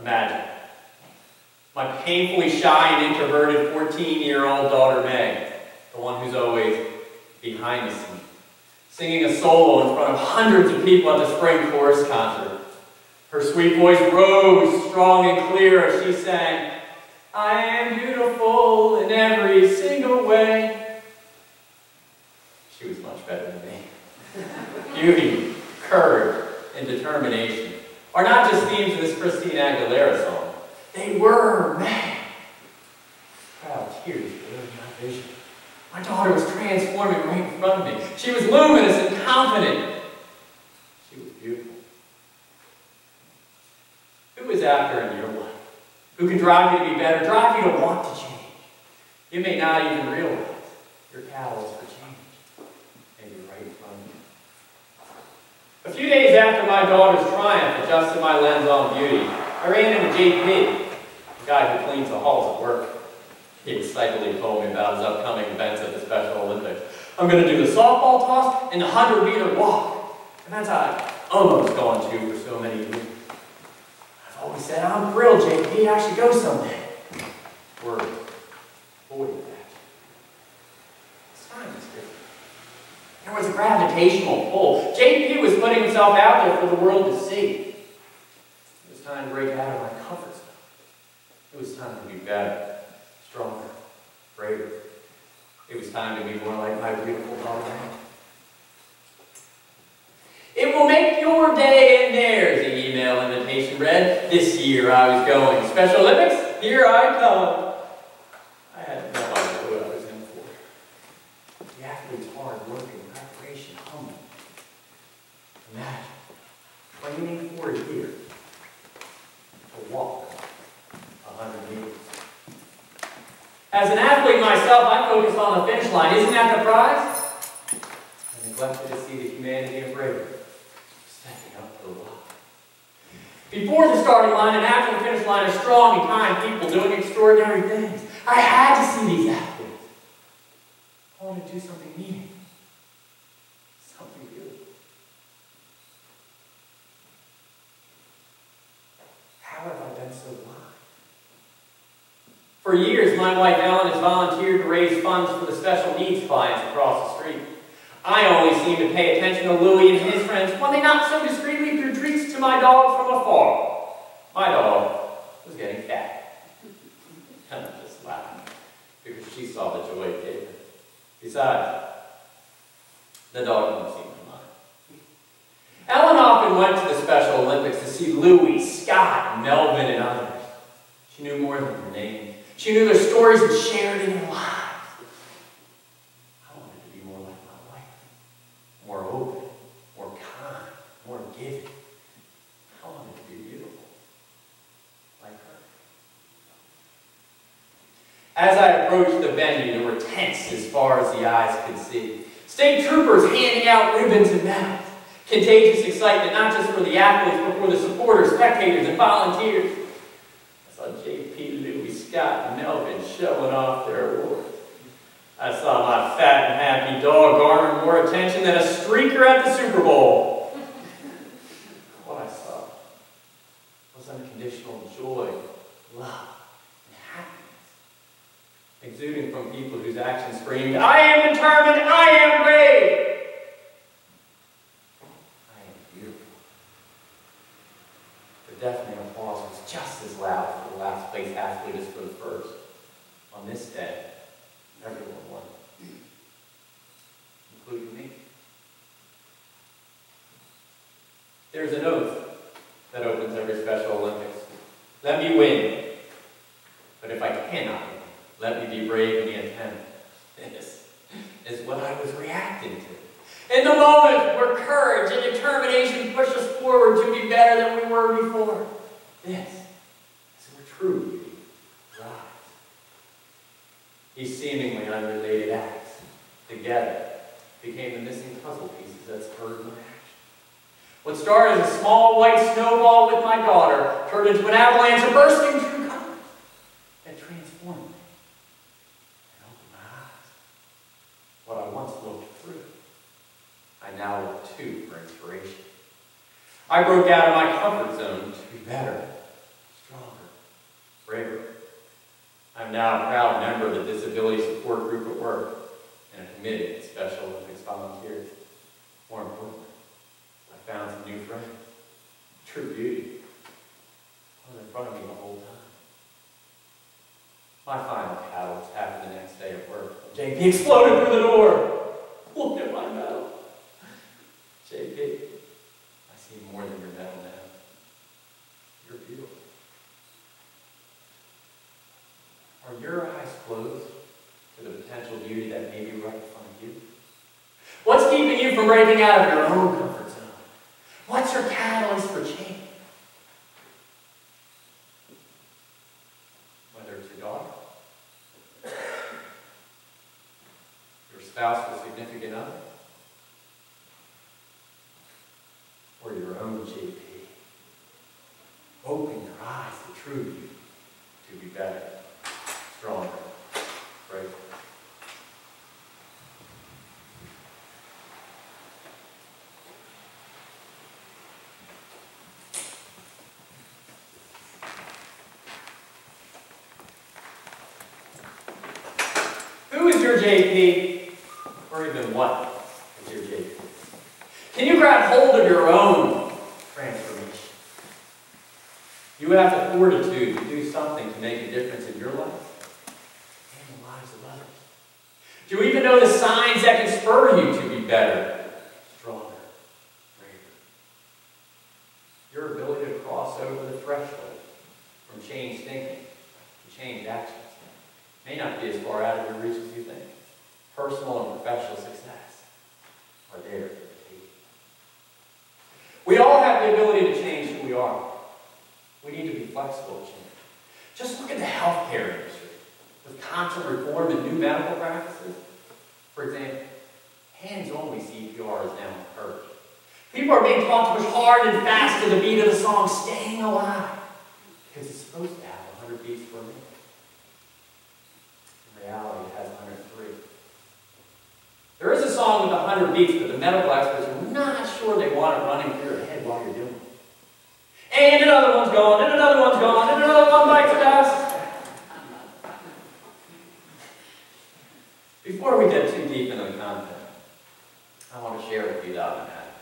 Imagine. My painfully shy and introverted 14-year-old daughter Meg, the one who's always behind the scenes, singing a solo in front of hundreds of people at the spring chorus concert. Her sweet voice rose strong and clear as she sang, I am beautiful in every single way. She was much better than me. Beauty, courage, and determination are not just themes of this Christina Aguilera song. They were, man. Proud tears filled my vision. My daughter was transforming right in front of me. She was luminous and confident. She was beautiful. Who is after in your life? Who can drive you to be better, drive you to want to change? You may not even realize your catalyst for change. Maybe right in front of you. A few days after my daughter's triumph adjusted my lens on beauty, I ran into JP, the guy who cleans the halls at work. He excitedly told me about his upcoming events at the Special Olympics. I'm going to do the softball toss and the 100 meter walk. And that's I've almost gone to for so many years. I've always said, I'm thrilled, JP, I should go someday. Word. Boy, that. This time is different. There was a gravitational pull. JP was putting himself out there for the world to see. It was time to break out of my comfort zone. It was time to be better, stronger, braver. It was time to be more like my beautiful daughter. It will make your day and theirs, the email invitation read. This year I was going. Special Olympics, here I come. I had no idea what I was in for. The athlete's hard work and preparation humble. Imagine training for a year to walk a hundred meters. As an athlete myself, I focus on the finish line. Isn't that the prize? I neglected to see the humanity of bravery stepping up the line. Before the starting line, and after the finish line is strong and kind people doing extraordinary things. I had to see these athletes. I wanted to do something meaningful. Something good. How have I been so blind? For years, my wife Ellen has volunteered to raise funds for the special needs clients across the street. I only seem to pay attention to Louie and his friends when they not so discreetly threw treats to my dog from afar. My dog was getting fat. I just laughed because she saw the joy it gave her. Besides, the dog didn't seem to mind. Ellen often went to the Special Olympics to see Louie, Scott, Melvin, and others. She knew more than their names. She knew their stories and shared in their lives. I wanted to be more like my wife. More open, more kind, more giving. I wanted to be beautiful. Like her. As I approached the venue, there were tents as far as the eyes could see. State troopers handing out ribbons and medals. Contagious excitement, not just for the athletes, but for the supporters, spectators, and volunteers. I saw J.P. Louie Scott and Melvin showing off their awards. I saw my fat and happy dog garner more attention than a streaker at the Super Bowl. What I saw was unconditional joy, love, and happiness, exuding from people whose actions screamed, I am determined, I am brave, I am beautiful. The deafening applause was just as loud for the last place athlete as for the first. On this day, everyone won, including me. There's an oath that opens every Special Olympics. Let me win. But if I cannot win, let me be brave in the attempt. This is what I was reacting to. In the moment where courage and determination push us forward to be better than we were before. This is where true. These seemingly unrelated acts, together, became the missing puzzle pieces that spurred my action. What started as a small white snowball with my daughter turned into an avalanche of bursting true colors that transformed me and opened my eyes. What I once looked through, I now look to for inspiration. I broke out of my comfort zone to be better, I'm now a proud member of the Disability Support Group at Work and a committee Special Olympics volunteer. More importantly, I found some new friends. True beauty. I was in front of me the whole time. My final battle was happened the next day at work. JP exploded through the door. Look at my medal. JP, I see more than your medal now. Breaking out of your own comfort zone? What's your catalyst for change? Whether it's your daughter, your spouse or significant other, or your own JP. Open your eyes to true beauty to be better, stronger, greater. Who is JP? Or even what is your JP? Can you grab hold of your own transformation? You have the fortitude to do something to make a difference in your life and the lives of others. Do you even know the signs that can spur you to be better, stronger, greater? Your ability to cross over the threshold from change thinking to change actions may not be as far out of your reach as you think. Personal and professional success are there for the taking. We all have the ability to change who we are. We need to be flexible to change. Just look at the healthcare industry with constant reform and new medical practices. For example, hands-only CPR is now encouraged. People are being taught to push hard and fast to the beat of the song, Staying Alive, because it's supposed to have 100 beats per minute. In reality, it has 103. Is a 100 beats, but the medical experts are not sure they want it running through your head while you're doing it. And another one's gone, and another one's gone, and another one bites dust. Before we get too deep into the content, I want to share with you that I'm an addict.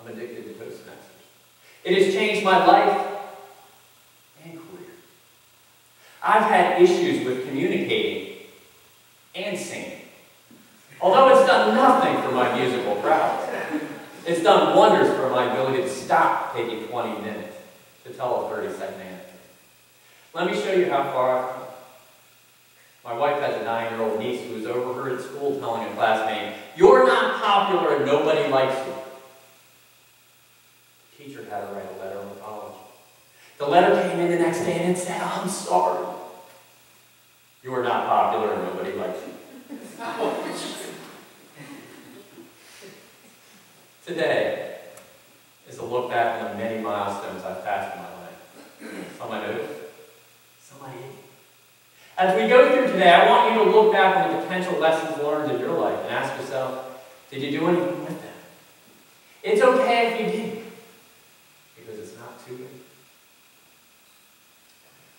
I'm addicted to Toastmasters. It has changed my life and career. I've had issues with communicating and singing. Although it's done nothing for my musical prowess, it's done wonders for my ability to stop taking 20 minutes to tell a 30 second anecdote. Let me show you how far I've come. My wife has a nine year old niece who was overheard at school telling a classmate, You're not popular and nobody likes you. The teacher had her write a letter of apology. The letter came in the next day and it said, I'm sorry. You are not popular and nobody likes you. Today is a look back on the many milestones I've passed in my life. Some I noticed, some I. As we go through today, I want you to look back on the potential lessons learned in your life and ask yourself, did you do anything with them? It's okay if you didn't, because it's not too late.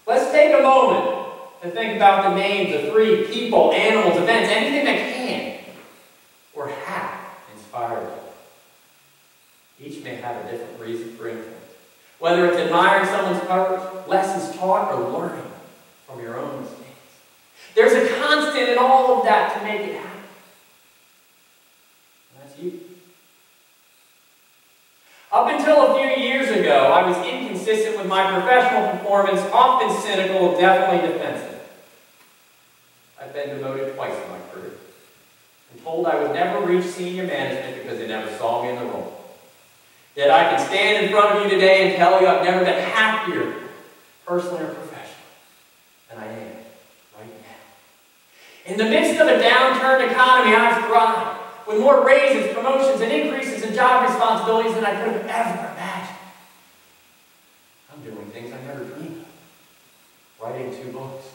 Let's take a moment to think about the names of three people, animals, events, anything that can or have inspired you. Each may have a different reason for influence. Whether it's admiring someone's courage, lessons taught, or learning from your own mistakes. There's a constant in all of that to make it happen. And that's you. Up until a few years ago, I was inconsistent with my professional performance, often cynical, definitely defensive. I've been demoted twice in my career. And told I would never reach senior management because they never saw me in the role. Yet I can stand in front of you today and tell you I've never been happier, personally or professionally, than I am right now. In the midst of a downturned economy, I've thrived with more raises, promotions, and increases in job responsibilities than I could have ever imagined. I'm doing things I never dreamed of. Writing two books,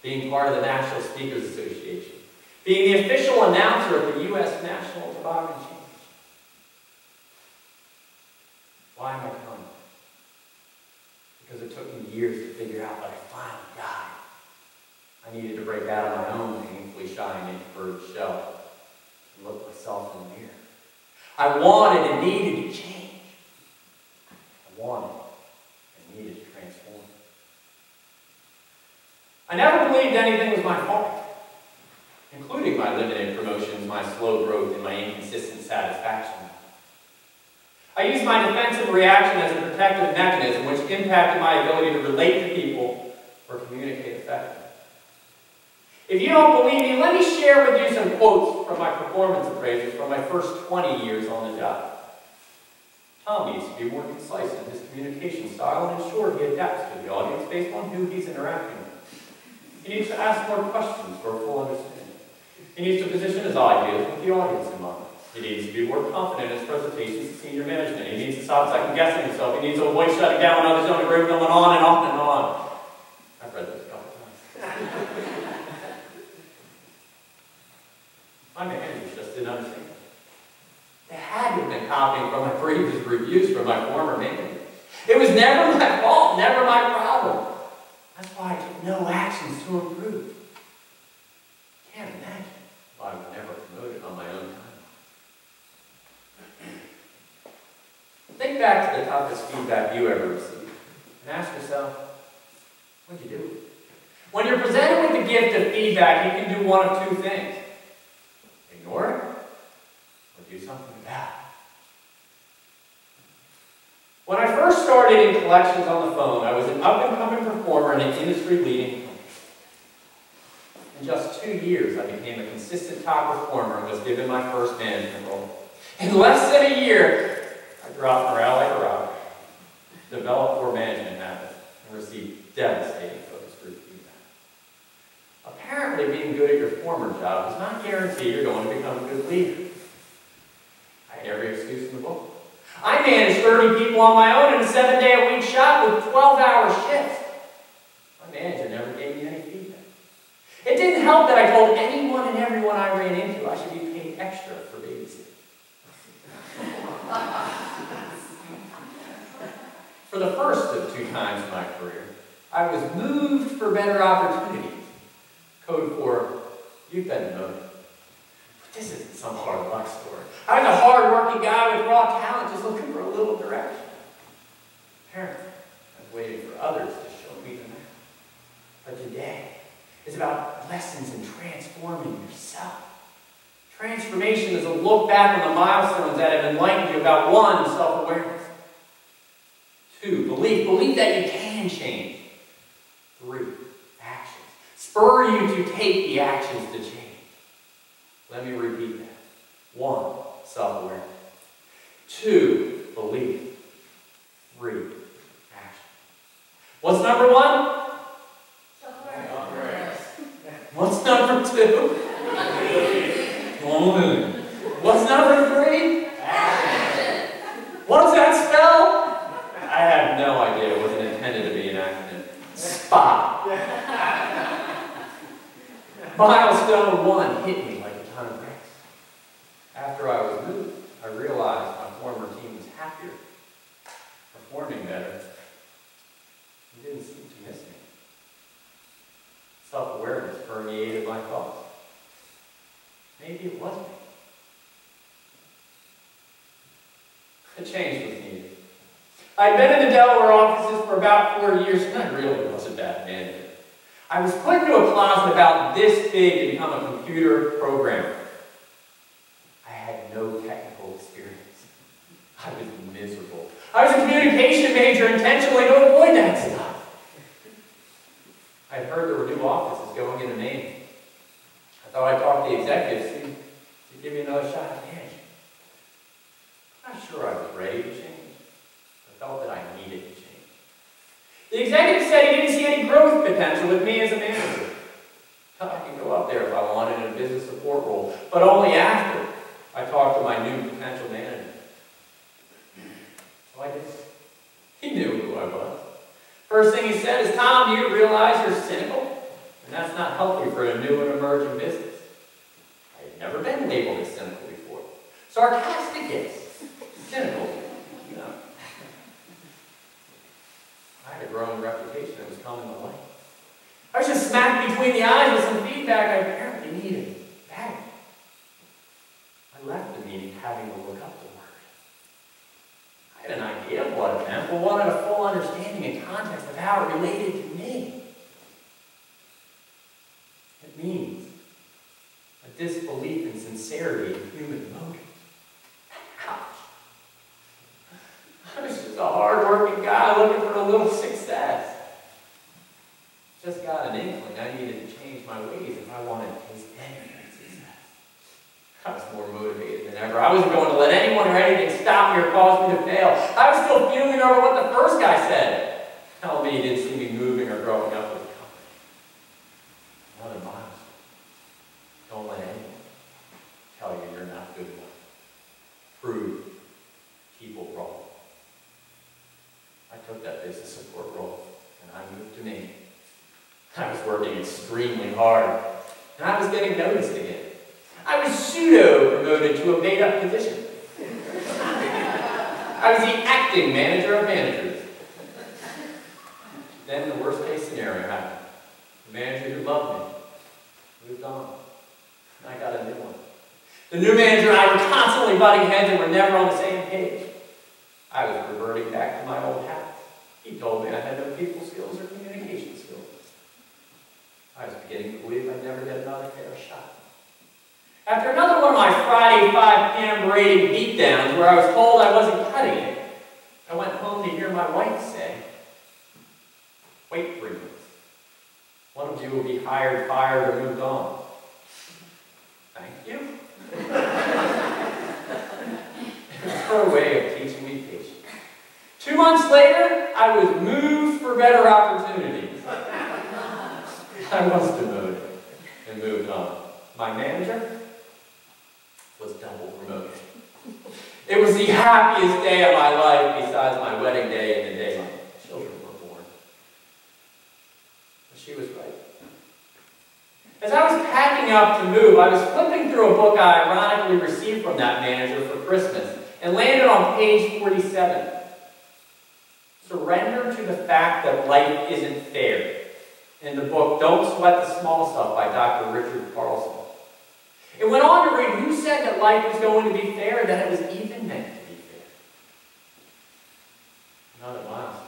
being part of the National Speakers Association, being the official announcer of the U.S. National Toboggan Why am I coming? Because it took me years to figure out, but I finally got it. I needed to break out of my own painfully shy and shell and look myself in the mirror. I wanted and needed to change. I never believed anything was my fault, including my limited promotions, my slow growth, and my inconsistent satisfaction. I used my defensive reaction as a protective mechanism which impacted my ability to relate to people or communicate effectively. If you don't believe me, let me share with you some quotes from my performance appraisals from my first 20 years on the job. Tom needs to be more concise in his communication style and ensure he adapts to the audience based on who he's interacting with. He needs to ask more questions for a full understanding. He needs to position his ideas with the audience in mind. He needs to be more confident in his presentations to senior management. He needs to stop second guessing himself. He needs to avoid shutting down when others don't agree with and on and on and on. I've read this a couple times. My managers just didn't understand. They had to have been copying from my previous reviews from my former manager. It was never my fault, never my problem. That's why I took no actions to improve. Can't imagine why I was never promoted on my own time. Think back to the toughest feedback you ever received and ask yourself, what'd you do? When you're presented with the gift of feedback, you can do one of two things. Ignore it or do something about it. When I first started in collections on the phone, I was an up-and-coming performer in an industry-leading company. In just two years, I became a consistent top performer and was given my first management role. In less than a year, Dropped morale like rock, developed poor management habits, and received devastating focus group feedback. Apparently, being good at your former job does not guarantee you're going to become a good leader. I had every excuse in the book. I managed 30 people on my own in a seven-day-a-week shop with 12-hour shifts. My manager never gave me any feedback. It didn't help that I told anyone and everyone I ran into I should be paid extra for babysitting. for the first of two times in my career, I was moved for better opportunities. Code for, you've been demoted. This isn't some hard luck story. I was a hard-working guy with raw talent just looking for a little direction. Apparently, I was waiting for others to show me the map. But today is about lessons in transforming yourself. Transformation is a look back on the milestones that have enlightened you about one, self-awareness. Two, belief. Believe that you can change. Three, actions. Spur you to take the actions to change. Let me repeat that. One, self-awareness. Two, belief. Three, action. What's number one? Self-awareness. What's number two? One. What's number three? What does that spell? I have no idea. It wasn't intended to be an accident. Spot. Milestone one hit me like a ton of bricks. After I was moved, I realized my former team was happier, performing better. He didn't seem to miss me. Self-awareness permeated my thoughts. Maybe it was me. A change was needed. I'd been in the Delaware offices for about four years, and I really wasn't that manager. I was put into a closet about this big to become a computer programmer. I had no technical experience. I was miserable. I was a communication major intentionally to avoid that stuff. I heard there were new offices going into Maine. I thought I'd talk to the executives see, to give me another shot at managing. I'm not sure I was ready to change. I felt that I needed to change. The executive said he didn't see any growth potential with me as a manager. I could go up there if I wanted in a business support role, but only after I talked to my new potential manager. So I did. He knew who I was. First thing he said is, Tom, do you realize you're cynical? And that's not healthy for a new and emerging business. I had never been labeled as cynical before. Sarcastic, yes. Cynical, no. I had a growing was coming my way. I was just smacked between the eyes with some feedback I apparently needed badly. I left the meeting having to look up the word. I had an idea of what it meant, but wanted a full understanding and context of how it related to me. It means a disbelief in sincerity in human motives. Ouch. I was just a hard-working guy looking for a little. Just got an inkling I needed to change my ways if I wanted his success. I was more motivated than ever. I wasn't going to let anyone or anything stop me or cause me to fail. I was still fuming over what the first guy said. Tell me he didn't see me moving or growing up with the company. Another milestone. Don't let anyone tell you you're not good enough. Prove people wrong. I took that business support role and I moved to Maine. I was working extremely hard and I was getting noticed again. I was pseudo promoted to a made up position. I was the acting manager of managers. Then the worst case scenario happened. The manager who loved me moved on. And I got a new one. The new manager and I were constantly butting heads and were never on the same page. I was reverting back to my old habits. He told me I had no people skills or. I was beginning to believe I'd never get another fair shot. After another one of my Friday 5 p.m. berating beatdowns where I was told I wasn't cutting it, I went home to hear my wife say, wait three months. One of you will be hired, fired, or moved on. Thank you. her way of teaching me patience. Two months later, I was moved for better opportunities. I was demoted and moved on. My manager was double promoted. It was the happiest day of my life besides my wedding day and the day my children were born. But she was right. As I was packing up to move, I was flipping through a book I ironically received from that manager for Christmas and landed on page 47. Surrender to the fact that life isn't fair. In the book, Don't Sweat the Small Stuff by Dr. Richard Carlson. It went on to read who said that life was going to be fair, and that it was even meant to be fair. Another milestone.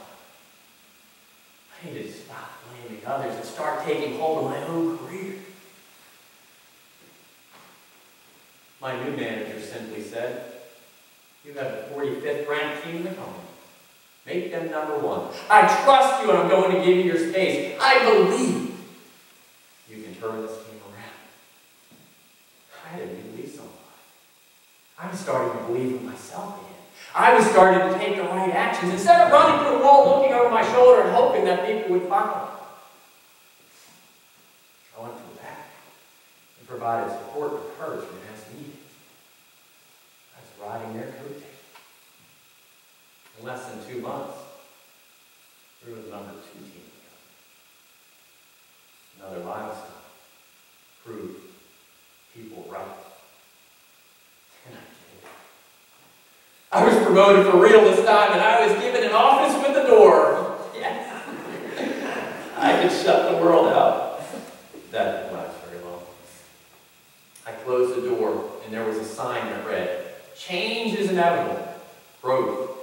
I need to stop blaming others and start taking hold of my own career. My new manager simply said, You have the 45th ranked team in the company. Make them number one. I trust you and I'm going to give you your space. I believe you can turn this team around. I had a new lease on life. I was starting to believe in myself again. I was starting to take the right actions instead of running through the wall, looking over my shoulder and hoping that people would follow. Me, I went to the back and provided support and encouragement as needed. I was riding their less than two months, we were the number two team. Another milestone. Proved people right. And I did. I was promoted for real this time, and I was given an office with a door. Yes. I could shut the world out. That didn't last very long. I closed the door, and there was a sign that read, Change is inevitable. Growth.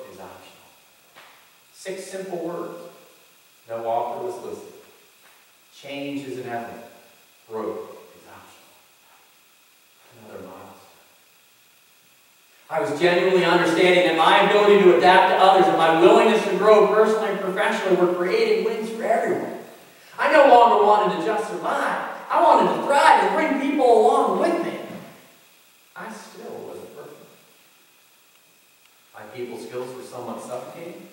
Six simple words. No author was listed. Change is inevitable. Growth is optional. Another milestone. I was genuinely understanding that my ability to adapt to others and my willingness to grow personally and professionally were creating wins for everyone. I no longer wanted to just survive. I wanted to thrive and bring people along with me. I still wasn't perfect. My people skills were somewhat suffocating.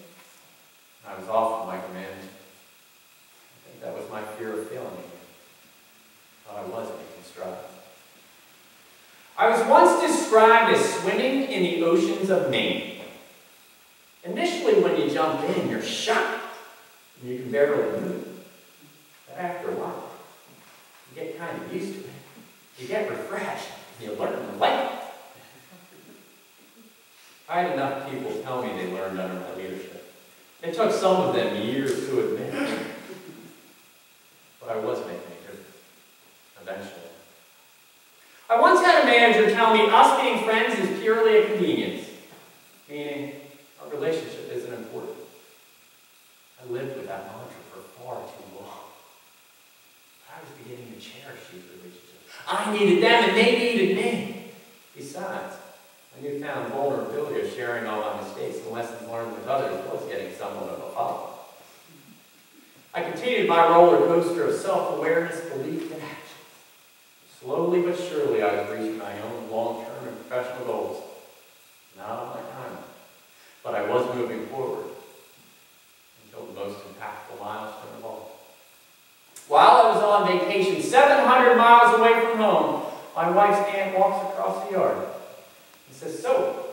I was often micromanaged. I think that was my fear of failing again. Thought I was making strides. I was once described as swimming in the oceans of Maine. Initially, when you jump in, you're shocked. And you can barely move. But after a while, you get kind of used to it. You get refreshed. And you learn to like it. I had enough people tell me they learned under my leadership. It took some of them years to admit. But I was making a difference. Eventually. I once had a manager tell me us being friends is purely a convenience, meaning our relationship isn't important. I lived with that mantra for far too long. I was beginning to cherish these relationships. I needed them and they needed me. Besides, my newfound vulnerability of sharing all my mistakes and lessons learned with others was getting somewhat of a follow. I continued my roller coaster of self-awareness, belief, and action. Slowly but surely, I was reaching my own long-term and professional goals. Not on my time, but I was moving forward until the most impactful milestone of all. While I was on vacation 700 miles away from home, my wife's aunt walks across the yard says, So,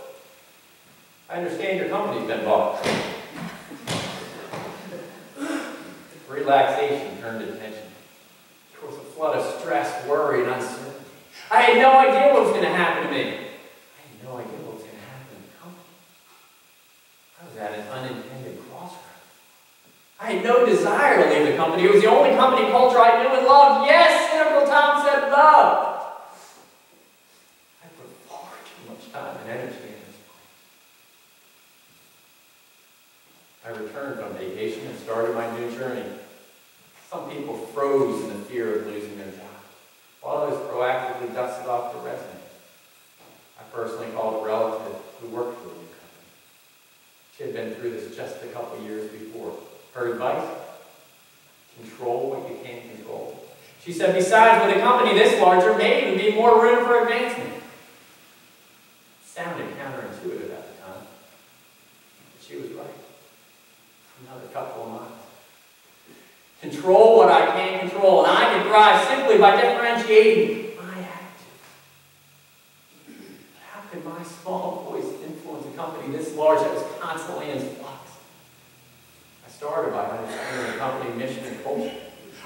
I understand your company's been bought. Relaxation turned to tension. There was a flood of stress, worry, and uncertainty. I had no idea what was going to happen to me. I had no idea what was going to happen to the company. I was at an unintended crossroads. I had no desire to leave the company. It was the only company culture I knew and loved. Yes, Integral Tom said love. I put far too much time and energy in this place. I returned from vacation and started my new journey. Some people froze in the fear of losing their job, while others proactively dusted off their resumes. I personally called a relative who worked for the new company. She had been through this just a couple years before. Her advice? Control what you can control. She said, besides, with a company this large, there may even be more room for advancement. It sounded counterintuitive at the time, but she was right. Another couple of miles. Control what I can control, and I can thrive simply by differentiating my attitude. How could my small voice influence a company this large that was constantly in flux? I started by understanding the company mission and culture.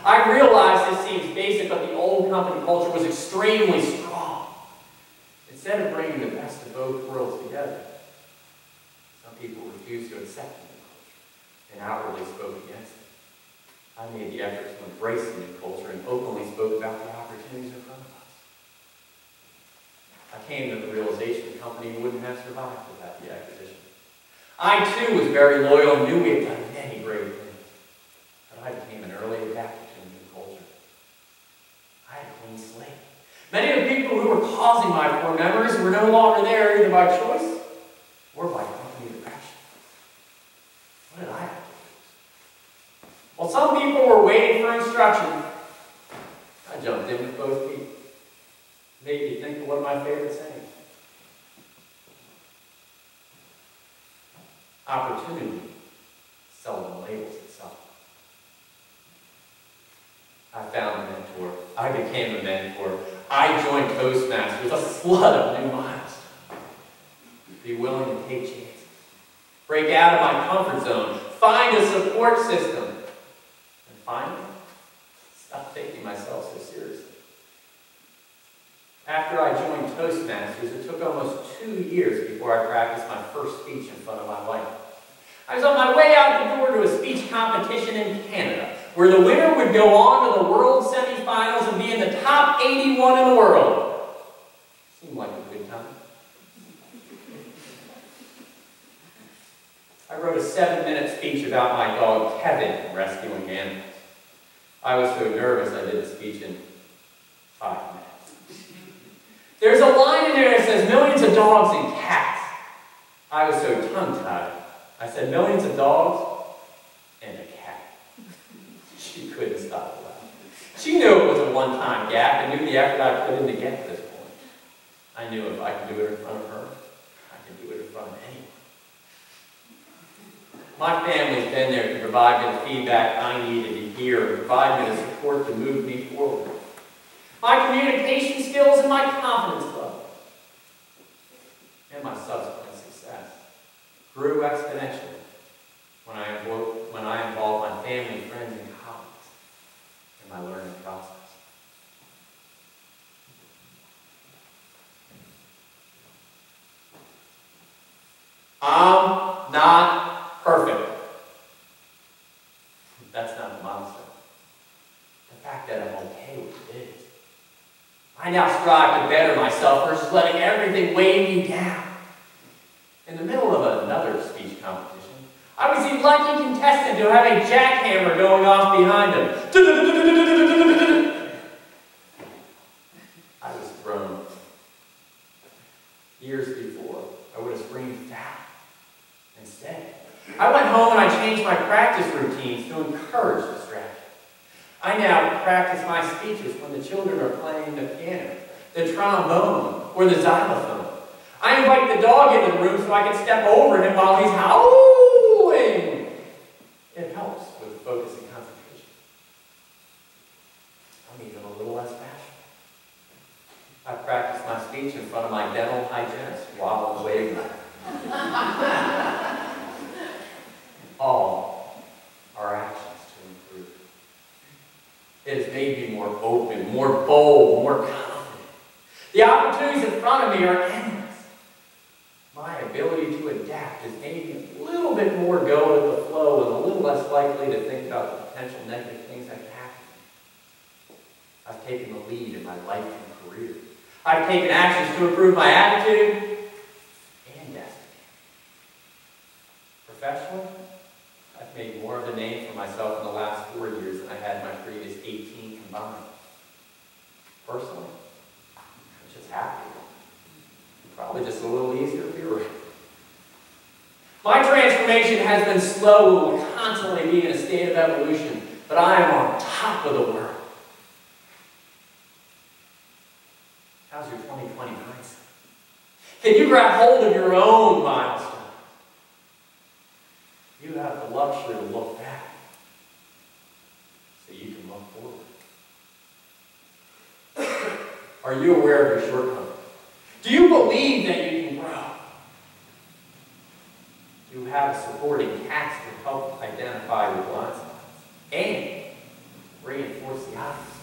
I realized this seems basic, but the old company culture was extremely strong. Instead of bringing the best of both worlds together, some people refused to accept the culture and outwardly spoke against it. I made the effort to embrace the new culture and openly spoke about the opportunities in front of us. I came to the realization the company wouldn't have survived without the acquisition. I too was very loyal and knew we had done many great things. But I became an early adapter to the new culture. I had a clean slate. Many of the people who were causing my poor memories were no longer there either by choice or by company direction. What did I have to lose? While some people were waiting for instruction, I jumped in with both feet. Made me think of one of my favorite sayings. Opportunity seldom labels itself. I found a mentor. I became a mentor. I joined Toastmasters with a flood of new miles. Be willing to take chances. Break out of my comfort zone. Find a support system. And finally, stop taking myself so seriously. After I joined Toastmasters, it took almost two years before I practiced my first speech in front of my wife. I was on my way out the door to a speech competition in Canada, where the winner would go on to the world semifinals and be in the top 81 in the world. Seemed like a good time. I wrote a seven-minute speech about my dog Kevin rescuing animals. I was so nervous I did the speech in five minutes. There's a line in there that says millions of dogs and cats. I was so tongue-tied. I said millions of dogs and a cat. She couldn't stop laughing. She knew it was a one-time gap and knew the effort I put in to get to this point. I knew if I could do it in front of her, I could do it in front of anyone. My family's been there to provide me the feedback I needed to hear and provide me the support to move me forward. My communication skills and my confidence level. And my subsequent success grew exponentially when I when I involved my family, friends, and my learning process. I'm not perfect. That's not a monster. The fact that I'm okay with it is. I now strive to better myself versus letting everything weigh me down. In the middle of another speech competition, I was the lucky contestant to have a jackhammer going off behind him. home and I changed my practice routines to encourage distraction. I now practice my speeches when the children are playing the piano, the trombone, or the xylophone. I invite the dog into the room so I can step over him while he's howling. It helps with focus and concentration. I'm even a little less bashful. I practice my speech in front of my dental hygienist while I'm waiting. All our actions to improve. It has made me more open, more bold, more confident. Are endless. My ability to adapt is made me a little bit more go with the flow and a little less likely to think about the potential negative things that could happen. I've taken the lead in my life and career. I've taken actions to improve my attitude and destiny. Professionally, I've made more of a name for myself in the last four years than I had in my previous 18 combined. Personally, I'm just happy. Probably just a little easier to be around. My transformation has been slow will constantly be in a state of evolution, but I am on top of the world. How's your 2020 mindset? Can you grab hold of your own milestone? You have the luxury to look back so you can look forward. Are you aware of your shortcomings? Do you believe that you supporting cast to help identify blind spots and reinforce the obvious?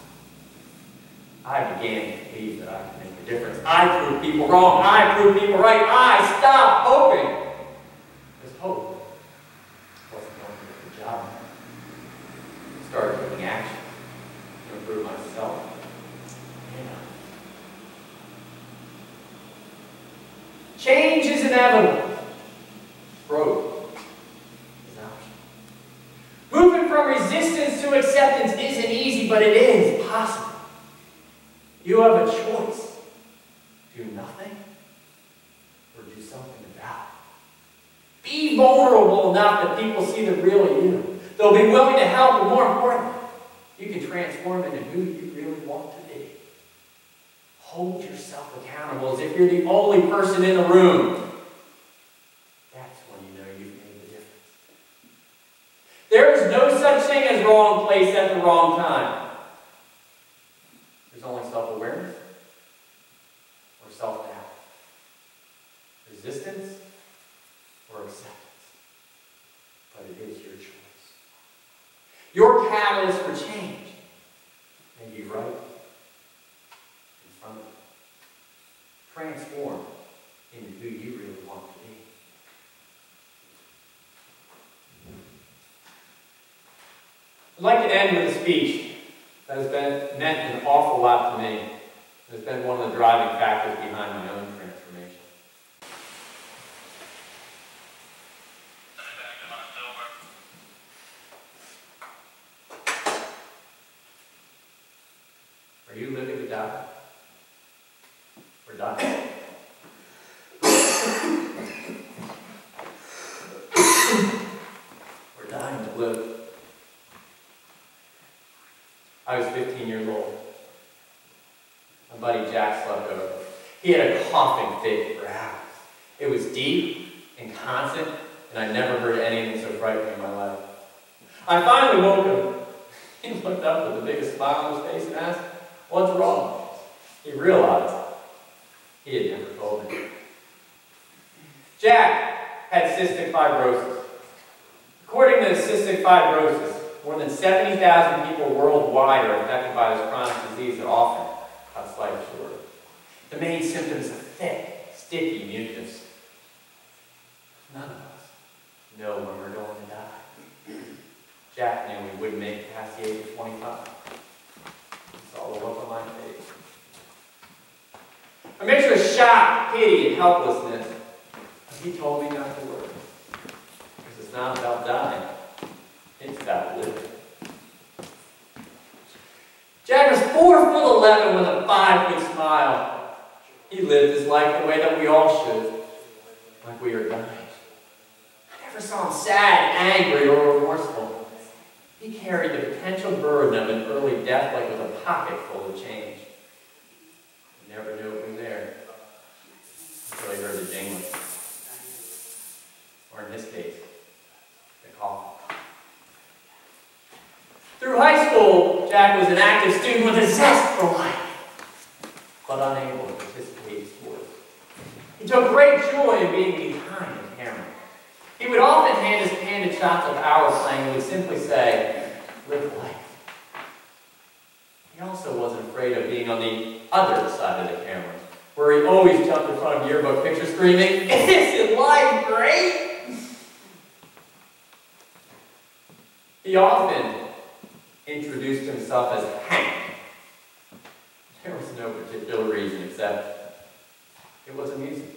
I began to believe that I could make a difference. I proved people wrong. I proved people right. I stopped hoping. Because hope wasn't going to get the job. I started taking action to improve myself. Change is inevitable. Growth is optional. Moving from resistance to acceptance isn't easy, but it is possible. You have a choice. Do nothing or do something about it. Be vulnerable enough that people see the real you. They'll be willing to help, and more importantly, you can transform into who you really want to be. Hold yourself accountable as if you're the only person in the room. That's when you know you've made the difference. There is no such thing as wrong place at the wrong time. There's only self-awareness or self-doubt. Resistance or acceptance. But it is your choice. Your catalyst for change may be right in front of you. Transform into who you really want to be. I'd like to end with a speech that has been meant an awful lot to me. It has been one of the driving factors behind my own transformation. Are you living to die? Or dying? We're dying to live. I was 15 years old. My buddy Jack slept over. He had a coughing fit for hours. It was deep and constant, and I never heard anything so frightening in my life. I finally woke him. He looked up with the biggest smile on his face and asked, What's wrong? He realized he had never told me. Jack had cystic fibrosis. According to cystic fibrosis, more than 70,000 people worldwide are affected by this chronic disease often life short. The main symptoms are thick, sticky mucus. None of us know when we're going to die. Jack knew we wouldn't make it past the age of 25. Saw the look on my face. A mixture of shock, pity, and helplessness. He told me not to worry. Because it's not about dying. It's about living. Jack was four foot eleven with a five foot smile. He lived his life the way that we all should, like we are dying. I never saw him sad, angry, or remorseful. He carried the potential burden of an early death like with a pocket full of change. He never knew it was there until he heard the jingling. Or in his case, the call. Through high school, Jack was an active student with a zest for life, but unable to participate in sports. He took great joy in being behind the camera. He would often hand his candid shots of our playing and would simply say, live life. He also wasn't afraid of being on the other side of the camera, where he always jumped in front of yearbook pictures screaming, Isn't life great? He often introduced himself as Hank. There was no particular reason except it was amusing.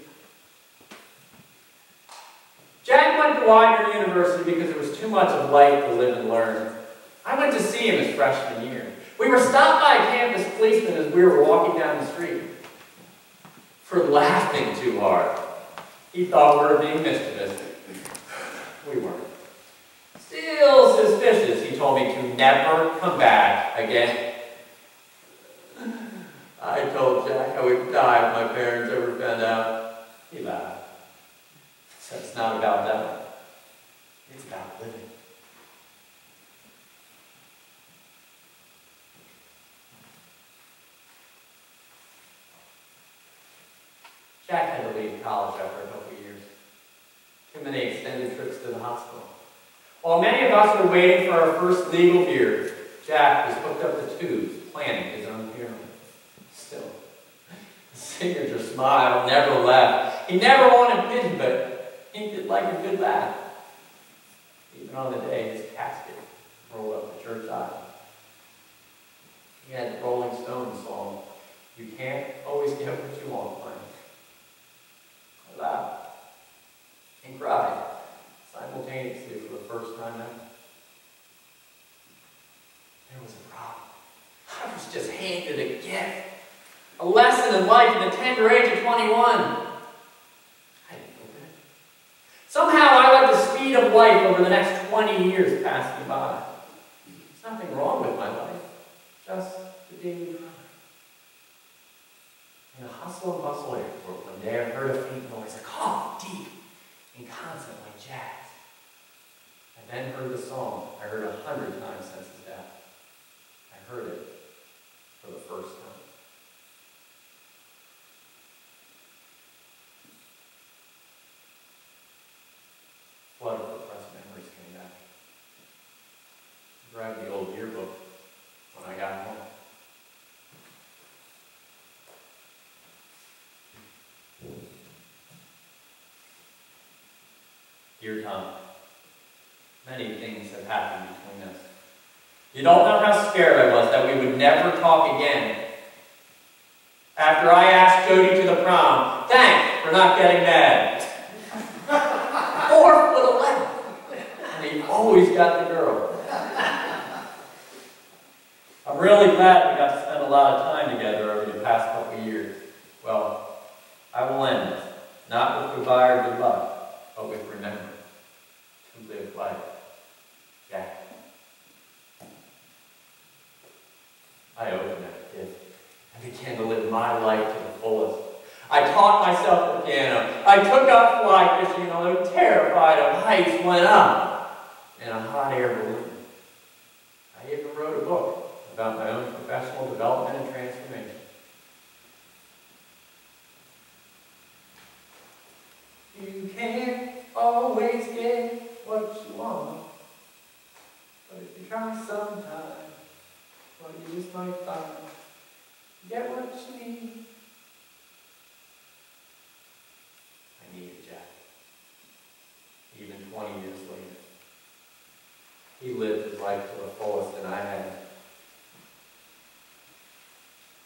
Jack went to Widener University because it was too much of life to live and learn. I went to see him his freshman year. We were stopped by a campus policeman as we were walking down the street. For laughing too hard. He thought we were being mischievous. We weren't. Still suspicious, he told me to never come back again. I told Jack I would die if my parents ever found out. He laughed. So it's not about that. It's about living. Jack had to leave college after a couple of years. Too many extended trips to the hospital. While many of us were waiting for our first legal hearing, Jack was hooked up to tubes, planning his own funeral. Still, the signature smile never left. He never wanted pity, but he did like a good laugh. Even on the day his casket rolled up the church aisle. He had the Rolling Stones song, You Can't Always Get What You Want playing. I laughed and cried simultaneously for the first time ever. There was a problem. I was just handed a gift. A lesson in life at the tender age of 21. I didn't open it. Somehow I let the speed of life over the next 20 years pass me by. There's nothing wrong with my life, just the daily grind. In the hustle and bustle airport one day, I heard a faint noise, a cough, deep and constant like Jack's. Then heard the song I heard a hundred times since his death. I heard it for the first time. Flood of repressed memories came back. I grabbed the old yearbook when I got home. Dear Tom, many things have happened between us. You don't know how scared I was that we would never talk again. After I asked Jody to the prom, thanks for not getting mad. Four foot eleven. And he always got the girl. I'm really glad we got to spend a lot of time together over the past couple years. Well, I will end this, not with goodbye or good luck, but with remembrance to live life. Jack. I opened that gift and began to live my life to the fullest. I taught myself the piano. I took up fly fishing, although terrified of heights, went up in a hot air balloon. I even wrote a book about my own professional development and transformation. You can't always get what you want, but if you try sometime, well, you just might find get what you need. I needed Jack. Even 20 years later. He lived his life to the fullest, and I had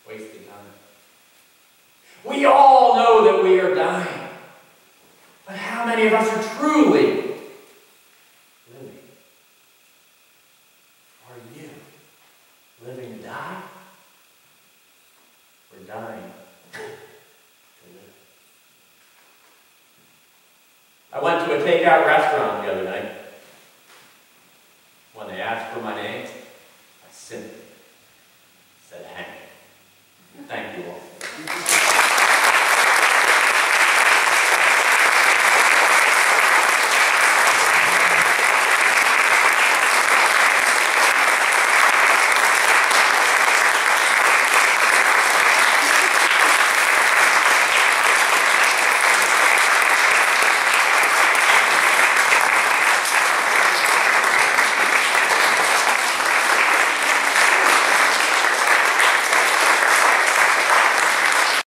wasted time. We all know that we are dying. But how many of us are truly